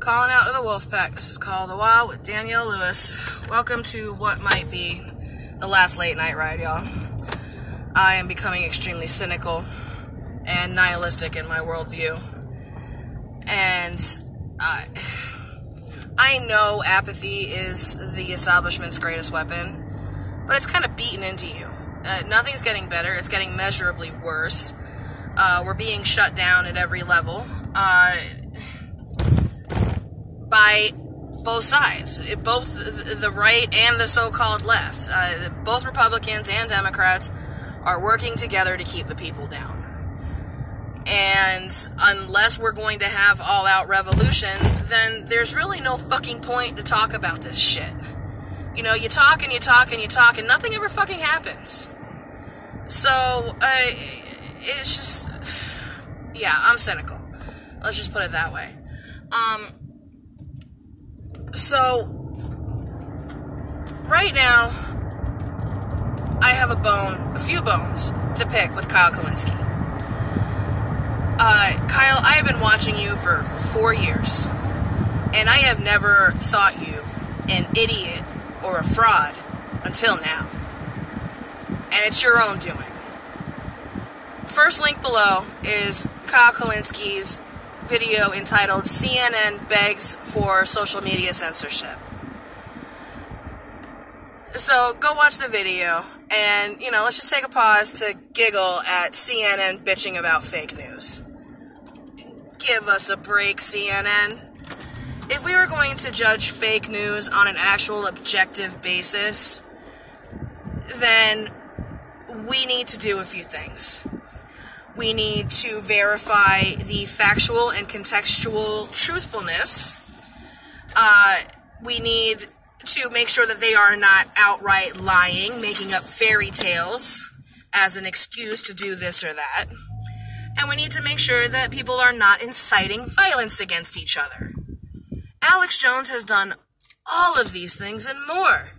Calling out to the wolf pack. This is Call the Wild with Danielle Lewis. Welcome to what might be the last late night ride, y'all. I am becoming extremely cynical and nihilistic in my worldview. And I, I know apathy is the establishment's greatest weapon, but it's kind of beaten into you. Uh, nothing's getting better, it's getting measurably worse. Uh, we're being shut down at every level. Uh, by both sides, both the right and the so-called left. Uh, both Republicans and Democrats are working together to keep the people down. And unless we're going to have all-out revolution, then there's really no fucking point to talk about this shit. You know, you talk and you talk and you talk and nothing ever fucking happens. So, it's just, yeah, I'm cynical. Let's just put it that way. Um, so, right now, I have a bone, a few bones to pick with Kyle Kulinski. Uh, Kyle, I have been watching you for four years, and I have never thought you an idiot or a fraud until now. And it's your own doing. First link below is Kyle Kulinski's video entitled CNN Begs for Social Media Censorship. So go watch the video and, you know, let's just take a pause to giggle at CNN bitching about fake news. Give us a break, CNN. If we were going to judge fake news on an actual objective basis, then we need to do a few things we need to verify the factual and contextual truthfulness. Uh, we need to make sure that they are not outright lying, making up fairy tales as an excuse to do this or that. And we need to make sure that people are not inciting violence against each other. Alex Jones has done all of these things and more.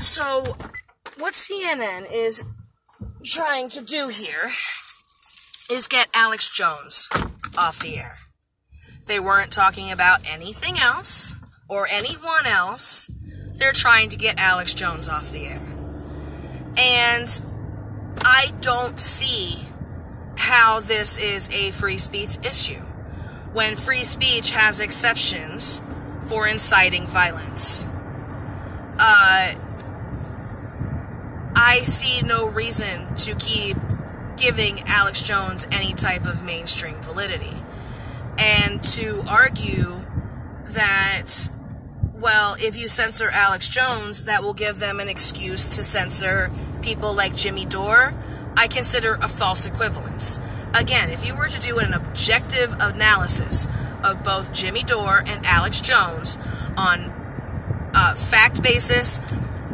So, what CNN is trying to do here is get Alex Jones off the air. They weren't talking about anything else or anyone else. They're trying to get Alex Jones off the air. And I don't see how this is a free speech issue when free speech has exceptions for inciting violence. Uh, I see no reason to keep giving Alex Jones any type of mainstream validity. And to argue that, well, if you censor Alex Jones, that will give them an excuse to censor people like Jimmy Dore, I consider a false equivalence. Again, if you were to do an objective analysis of both Jimmy Dore and Alex Jones on uh, fact basis,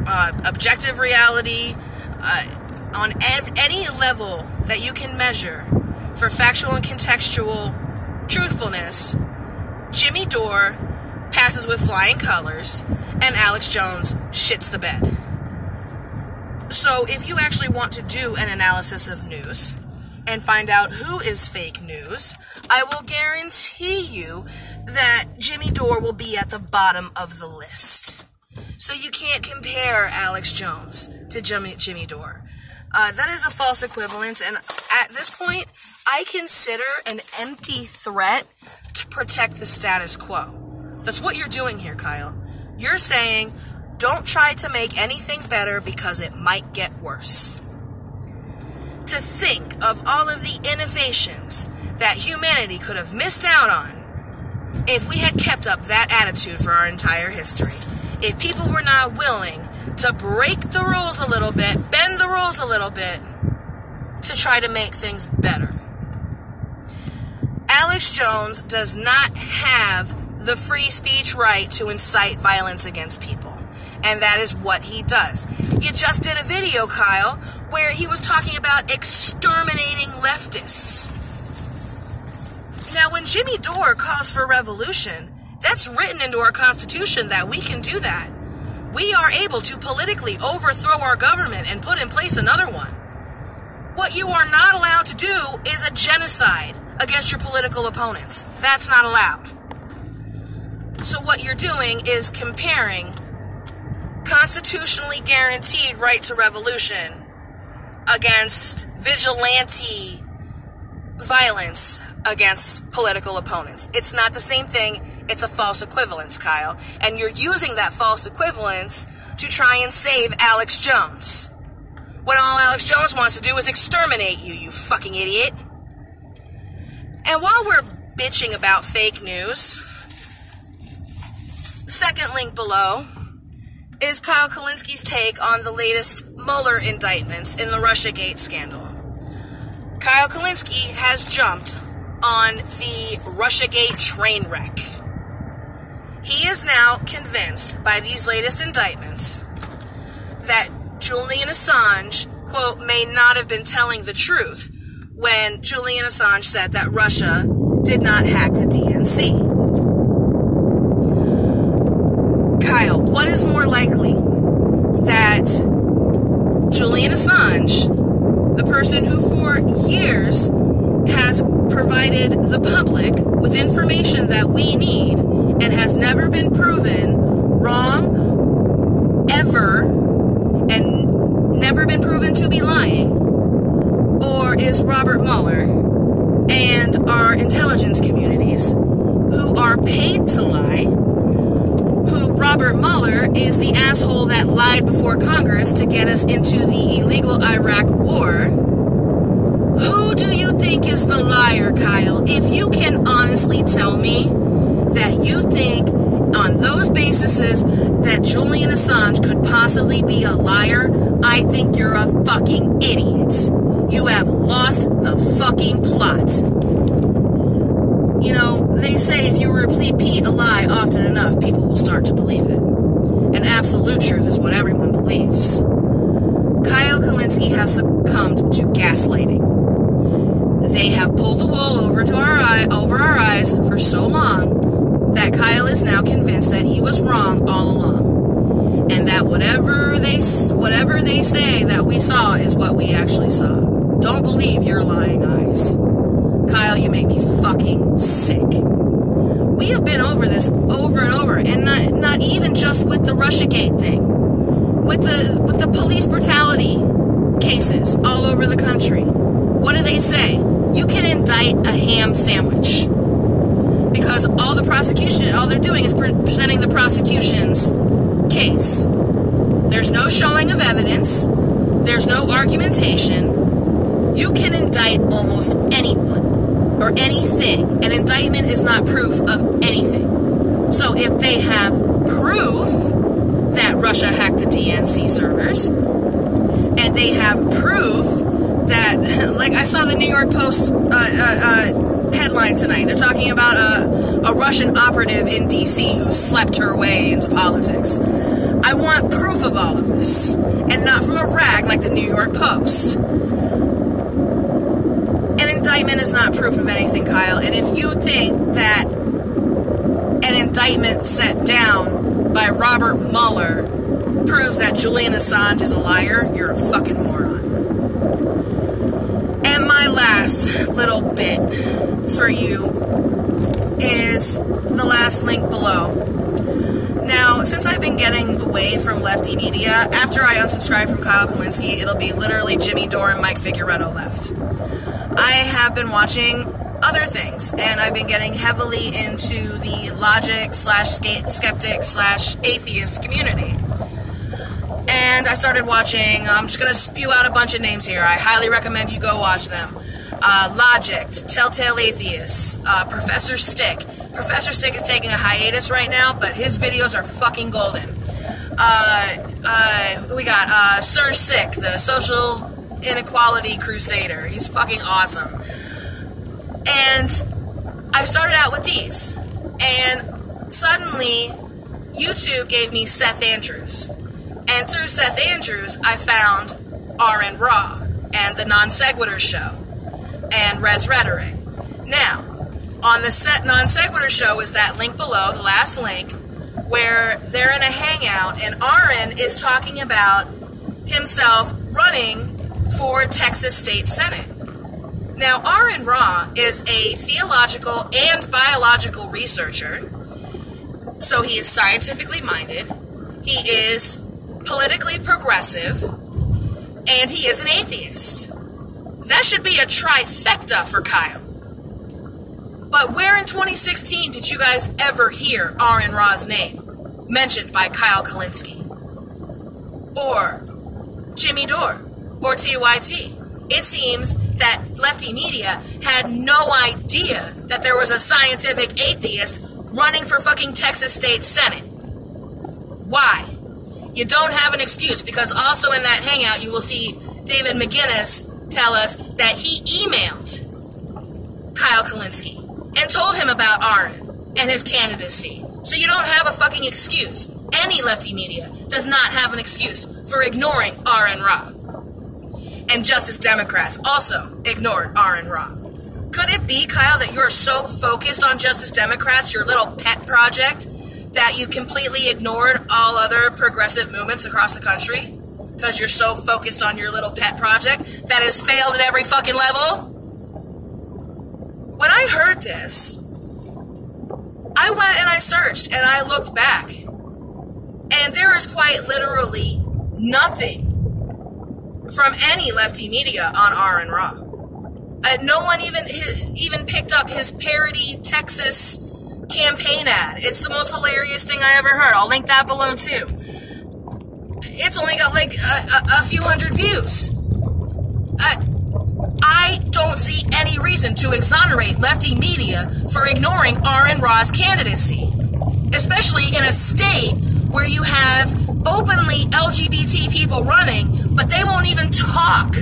uh, objective reality, uh, on ev- any level that you can measure for factual and contextual truthfulness, Jimmy Dore passes with flying colors and Alex Jones shits the bed. So, if you actually want to do an analysis of news and find out who is fake news, I will guarantee you that Jimmy Dore will be at the bottom of the list. So you can't compare Alex Jones to Jimmy, Jimmy Dore. Uh, that is a false equivalence, and at this point, I consider an empty threat to protect the status quo. That's what you're doing here, Kyle. You're saying, don't try to make anything better because it might get worse. To think of all of the innovations that humanity could have missed out on if we had kept up that attitude for our entire history if people were not willing to break the rules a little bit, bend the rules a little bit, to try to make things better. Alex Jones does not have the free speech right to incite violence against people. And that is what he does. You just did a video, Kyle, where he was talking about exterminating leftists. Now, when Jimmy Dore calls for revolution, that's written into our Constitution that we can do that. We are able to politically overthrow our government and put in place another one. What you are not allowed to do is a genocide against your political opponents. That's not allowed. So, what you're doing is comparing constitutionally guaranteed right to revolution against vigilante violence against political opponents. It's not the same thing, it's a false equivalence, Kyle. And you're using that false equivalence to try and save Alex Jones. When all Alex Jones wants to do is exterminate you, you fucking idiot. And while we're bitching about fake news, second link below is Kyle Kulinski's take on the latest Mueller indictments in the Russiagate scandal. Kyle Kulinski has jumped on the Russiagate train wreck. He is now convinced by these latest indictments that Julian Assange, quote, may not have been telling the truth when Julian Assange said that Russia did not hack the DNC. Kyle, what is more likely that Julian Assange, the person who for years has provided the public with information that we need and has never been proven wrong ever and never been proven to be lying? Or is Robert Mueller and our intelligence communities who are paid to lie? Who Robert Mueller is the asshole that lied before Congress to get us into the illegal Iraq war? Think is the liar, Kyle? If you can honestly tell me that you think on those bases that Julian Assange could possibly be a liar, I think you're a fucking idiot. You have lost the fucking plot. You know, they say if you repeat a lie often enough, people will start to believe it. And absolute truth is what everyone believes. Kyle Kulinski has succumbed to gaslighting. They have pulled the wool over to our eye over our eyes for so long that Kyle is now convinced that he was wrong all along. And that whatever they whatever they say that we saw is what we actually saw. Don't believe your lying eyes. Kyle, you make me fucking sick. We have been over this over and over, and not not even just with the Russiagate thing. With the with the police brutality cases all over the country. What do they say? You can indict a ham sandwich because all the prosecution, all they're doing is presenting the prosecution's case. There's no showing of evidence. There's no argumentation. You can indict almost anyone or anything. An indictment is not proof of anything. So if they have proof that Russia hacked the DNC servers, and they have proof that, like, I saw the New York Post uh, uh, uh, headline tonight. They're talking about a, a Russian operative in D.C. who slept her way into politics. I want proof of all of this, and not from a rag like the New York Post. An indictment is not proof of anything, Kyle. And if you think that an indictment set down by Robert Mueller proves that Julian Assange is a liar, you're a fucking moron my last little bit for you is the last link below. Now, since I've been getting away from lefty media, after I unsubscribe from Kyle Kulinski, it'll be literally Jimmy Dore and Mike Figueroa left. I have been watching other things, and I've been getting heavily into the logic slash skeptic slash atheist community and I started watching. I'm just going to spew out a bunch of names here. I highly recommend you go watch them. Uh, Logic, Telltale Atheists, uh, Professor Stick. Professor Stick is taking a hiatus right now, but his videos are fucking golden. Uh, uh we got uh, Sir Sick, the social inequality crusader. He's fucking awesome. And I started out with these, and suddenly YouTube gave me Seth Andrews. And through Seth Andrews, I found Aron Ra and the Non Sequitur Show and Red's Rhetoric. Now, on the set Non Sequitur Show is that link below, the last link, where they're in a hangout and Aron is talking about himself running for Texas State Senate. Now, Aron Ra is a theological and biological researcher, so he is scientifically minded, he is politically progressive, and he is an atheist. That should be a trifecta for Kyle. But where in 2016 did you guys ever hear Aron Ra's name mentioned by Kyle Kulinski? Or Jimmy Dore? Or TYT? It seems that lefty media had no idea that there was a scientific atheist running for fucking Texas State Senate. Why? You don't have an excuse because also in that hangout you will see David McGinnis tell us that he emailed Kyle Kulinski and told him about Aron and his candidacy. So you don't have a fucking excuse. Any lefty media does not have an excuse for ignoring Aron Ra. And Justice Democrats also ignored Aron Ra. Could it be, Kyle, that you're so focused on Justice Democrats, your little pet project, that you completely ignored all other progressive movements across the country? Because you're so focused on your little pet project that has failed at every fucking level? When I heard this, I went and I searched and I looked back. And there is quite literally nothing from any lefty media on Aron Ra. Uh, no one even even picked up his parody Texas campaign ad. It's the most hilarious thing I ever heard. I'll link that below too. It's only got like a, a, a few hundred views. I, I don't see any reason to exonerate lefty media for ignoring Aron Ra's candidacy, especially in a state where you have openly LGBT people running, but they won't even talk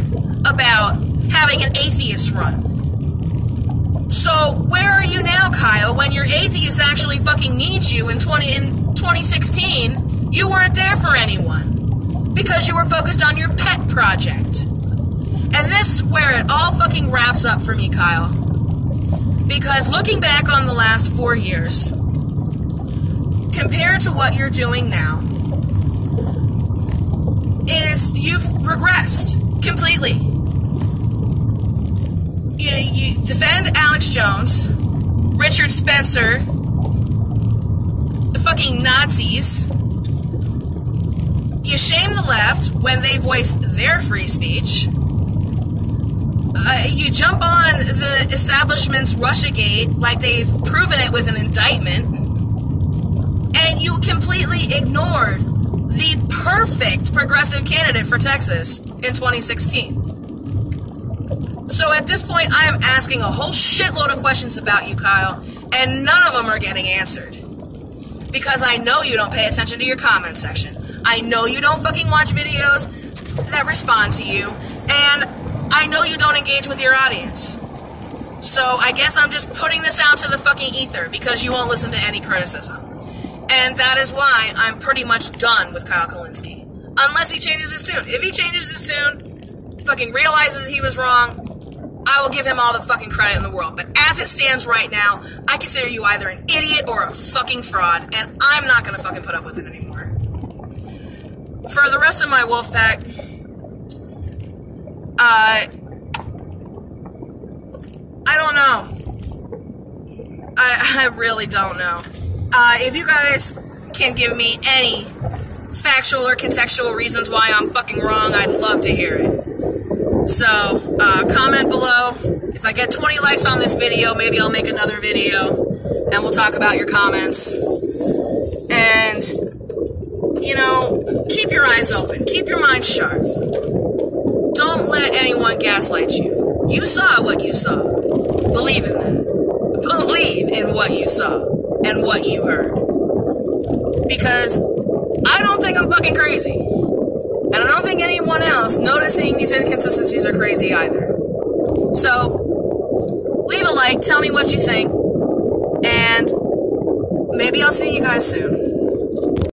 about having an atheist run. So where are you now, Kyle? When your atheist actually fucking needs you in twenty in 2016, you weren't there for anyone because you were focused on your pet project. And this is where it all fucking wraps up for me, Kyle. Because looking back on the last four years, compared to what you're doing now, is you've regressed completely. You, you defend Alex Jones, Richard Spencer, the fucking Nazis. You shame the left when they voice their free speech. Uh, you jump on the establishment's Russiagate like they've proven it with an indictment, and you completely ignored the perfect progressive candidate for Texas in 2016. So at this point, I am asking a whole shitload of questions about you, Kyle, and none of them are getting answered. Because I know you don't pay attention to your comment section. I know you don't fucking watch videos that respond to you, and I know you don't engage with your audience. So I guess I'm just putting this out to the fucking ether because you won't listen to any criticism. And that is why I'm pretty much done with Kyle Kulinski. Unless he changes his tune. If he changes his tune, fucking realizes he was wrong, I will give him all the fucking credit in the world. But as it stands right now, I consider you either an idiot or a fucking fraud, and I'm not gonna fucking put up with it anymore. For the rest of my wolf pack, uh, I don't know. I, I really don't know. Uh, if you guys can give me any factual or contextual reasons why I'm fucking wrong, I'd love to hear it. So, uh, comment below. If I get 20 likes on this video, maybe I'll make another video and we'll talk about your comments. You know, keep your eyes open, keep your mind sharp. Don't let anyone gaslight you. You saw what you saw. Believe in that. Believe in what you saw and what you heard. Because I don't think I'm fucking crazy. And I don't think anyone else noticing these inconsistencies are crazy either. So, leave a like, tell me what you think, and maybe I'll see you guys soon.